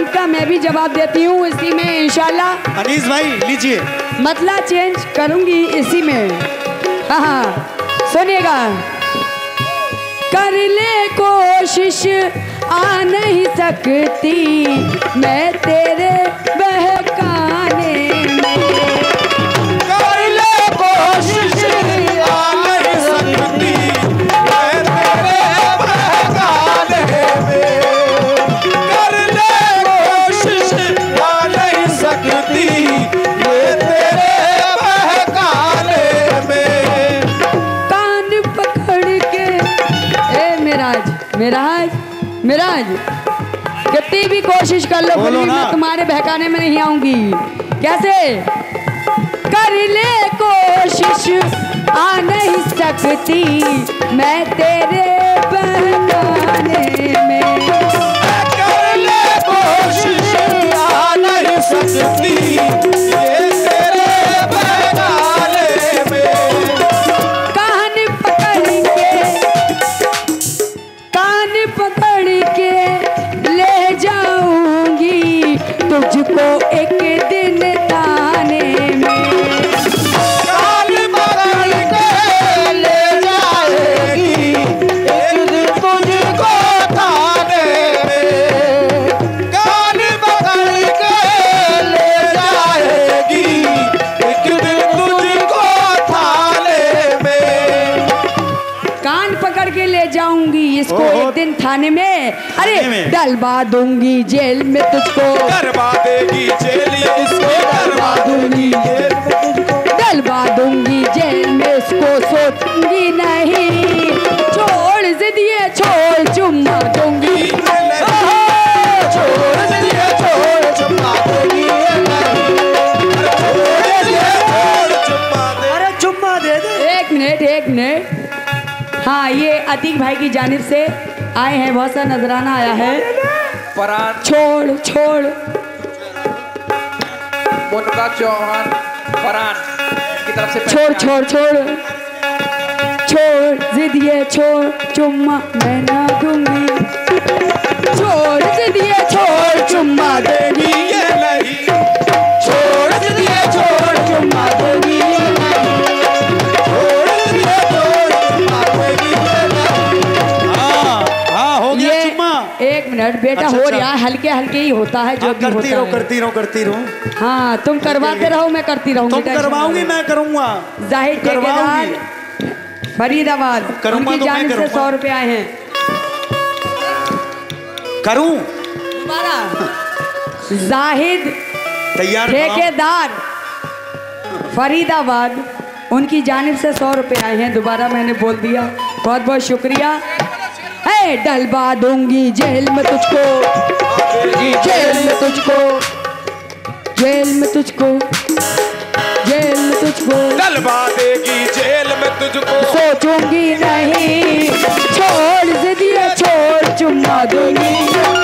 तुरंत का मैं भी जवाब देती हूँ इसी में इंशाल्लाह। अनीस भाई लीजिए। मतला चेंज करूँगी इसी में। हाँ हाँ। सुनिएगा। कर ले कोशिश आ नहीं सकती। मैं तेरे बहकाने मिराज कितनी भी कोशिश कर लो फिर। मैं तुम्हारे बहकाने में नहीं आऊँगी। कैसे? कर ले कोशिश आ नहीं सकती मैं तेरे बहकाने थाने में? अरे में। डलवा दूँगी जेल में तुझको। करवा देगी जेल इसको करवा दूँगी जेल अतीक भाई की जानिब से आए हैं। बहुत सा नजराना आया है। छोड़ छोड़। मुनका चौहान फरहान की तरफ़ से छोड़ छोड़ छोड़। छोड़ जिद ये छोड़ चुम्मा मैं ना दूँगी छोड़ जिद ये छोड़ चुम्मा देगी बेटा अच्छा, हो अच्छा। रहा है हल्के हल्के ही होता है जो हाँ, भी करती रहो करती रहो करती रहो। हाँ तुम करवाते रहो मैं करती रहूँगी तुम करवाओगी मैं करूँगा। ज़ाहिर करवाऊँगी। ठेकेदार फरीदाबाद करूँगा उनकी तो मैं से सौ रुपए आए हैं। करूँ? दोबारा। जाहिद तैयार ठेकेदार फरीदाबाद उनकी जानिब से सौ रुपए आए हैं। दोबारा मैंने बोल दिया। बहुत बहुत शुक्रिया। है डलवा दूँगी जेल में तुझको। जेल में तुझको। जेल में तुझको। जेल में तुझको। डलवा देगी जेल में तुझको। सोचूँगी नहीं छोड़ दिया छोड़ चुम्मा दूँगी।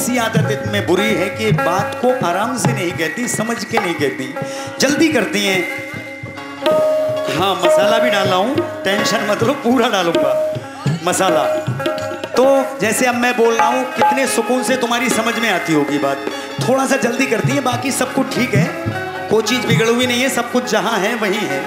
सी आदत इतने बुरी है कि बात को आराम से नहीं कहती समझ के नहीं कहती। जल्दी करती हैं। हाँ मसाला भी डाल रहा हूँ। टेंशन मत लो पूरा डालूँगा। मसाला। तो जैसे अब मैं बोल रहा हूँ कितने सुकून से तुम्हारी समझ में आती होगी बात। थोड़ा सा जल्दी करती है बाकी सब कुछ ठीक है। कोई चीज़ बिगड़ हुई नहीं है सब कुछ जहाँ है वहीं है।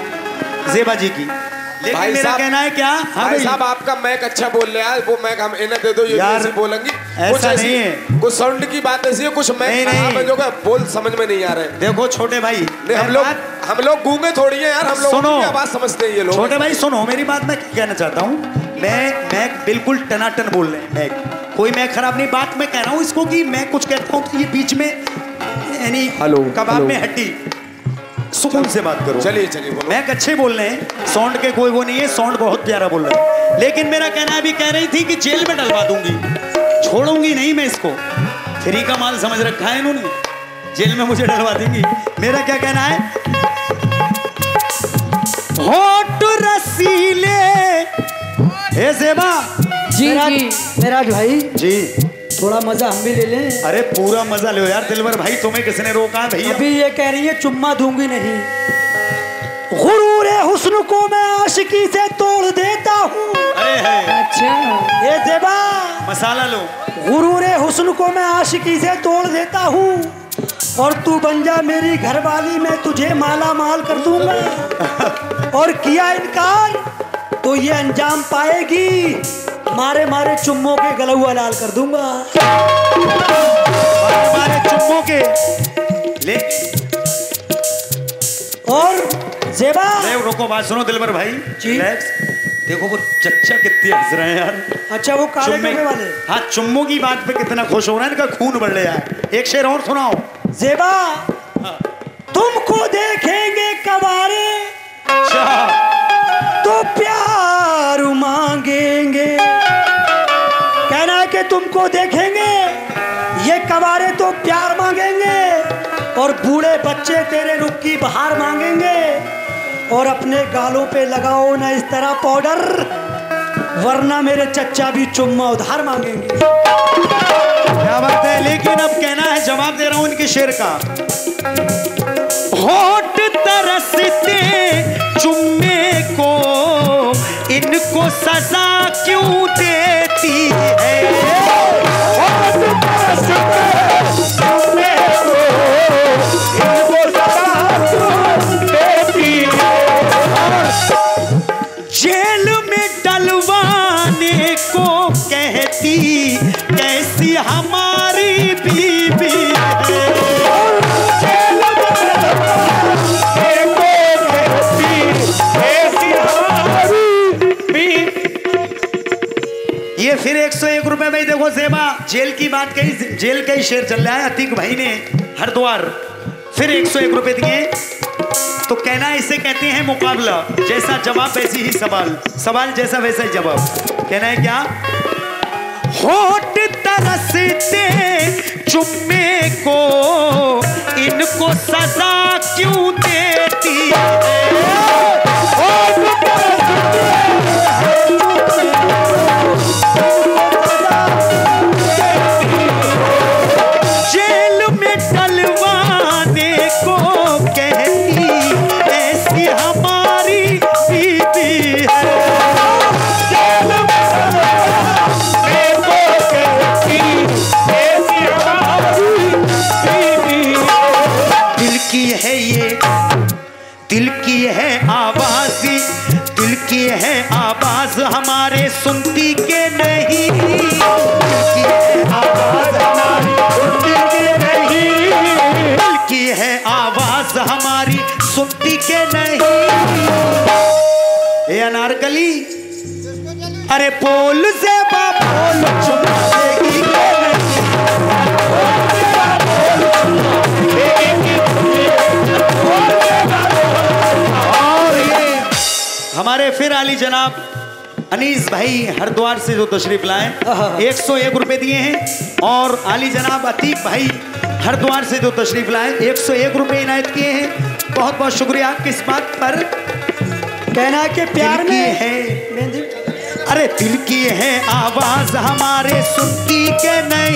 जेबा जी की। लेकिन भाई मेरा कहना है क्या? हाँ भाई साहब आपका मैक अच्छा बोल रहा है। वो मैक हम इन्हें दे दो ये ऐसे बोलेंगी। ऐसा नहीं है। कुछ साउंड की बात ऐसी है कुछ नहीं, नहीं। खराब जो बोल समझ में नहीं आ रहे देखो छोटे भाई नहीं हम लोग हम लोग गूँगे थोड़ी है यार हम लोग सुनो। आवाज़ समझते हैं ये लोग। छोटे भाई सुनो मेरी बात मैं कहना चाहता हूँ। मैं मैं बिल्कुल टनाटन बोल रहे हैं मैं। कोई मैं खराब नहीं बात मैं कह रहा हूँ इसको कि मैं कुछ कहता हूँ तो ये बीच में यानी कबाब में हड्डी। सुकून से बात करो। चलिए चलिए मैं अच्छे बोल रहे हैं साउंड के कोई वो नहीं है साउंड बहुत प्यारा बोल रहा है। लेकिन मेरा कहना अभी कह रही थी कि जेल में डलवा दूँगी। छोड़ूँगी नहीं मैं इसको। फ्री का माल समझ रखा है इन्होंने। जेल में मुझे डलवा देंगी। मेरा क्या कहना है? होट रसीले हे सेबा जी मेराज- जी। मेराज भाई जी। थोड़ा मज़ा हम भी ले लें। अरे पूरा मज़ा लो यार दिलवर भाई तुम्हें किसने रोका भैया? अभी ये कह रही है चुम्मा दूँगी नहीं। गुरूर हुस्न को मैं आशिकी से तोड़ देता हूँ। अच्छा। ये मसाला लो। गुरूर हुस्न को मैं आशिकी से तोड़ देता हूँ। और तू बन जा मेरी घरवाली मैं तुझे माला माल कर दूँगा। और किया इनकार तो ये अंजाम पाएगी। मारे मारे चुम्मों के गलुआ लाल कर दूँगा। हमारे चुम्बों के। ले। और जेबा। अरे रुको बात सुनो दिलवर भाई। रिलैक्स देखो वो चच्चा कितने हंस रहे हैं यार। अच्छा वो काले टोपे वाले। हाँ चुम्मों की बात पे कितना खुश हो रहा है इनका खून बढ़ रहा है। एक शेर और सुनाओ। जेबा तुमको देखेंगे कबारे। अच्छा। तो प्यार मांगेंगे। कहना है कि तुमको देखेंगे ये कबारे तो प्यार मांगेंगे और बूढ़े बच्चे तेरे रुख की बहार मांगेंगे। और अपने गालों पे लगाओ ना इस तरह पाउडर वरना मेरे चच्चा भी चुम्मा उधार मांगेंगे। क्या बात है? लेकिन अब कहना है, जवाब दे रहा हूँ इनके शेर का। होठ तरसते चुम्मे को, इनको सजा क्यों देती कैसी में कैसी हमारी बीबी ये फिर एक सौ एक रुपए भाई देखो सेवा। जेल की बात कही, जेल का ही शेर चल रहा है, अतिक भाई ने हरिद्वार। फिर एक सौ एक रुपए दिए। तो कहना इसे कहते हैं मुकाबला। जैसा जवाब, वैसी ही सवाल। सवाल जैसा, वैसा ही जवाब। कहना है क्या? होठ तरसते चुम्मे को इनको सजा क्यों देती है? अरे बोल से बा चुमा देगी और ये हमारे फिर आली जनाब अनीस भाई हरिद्वार से जो तशरीफ़ लाए एक सौ एक रुपए दिए हैं और आली जनाब अतीक भाई हरिद्वार से जो तशरीफ़ लाए एक सौ एक रुपए इनायत किए हैं। बहुत बहुत शुक्रिया किस बात पर। कहना के प्यार में है। अरे दिल की है आवाज़ हमारे सुनती के नहीं।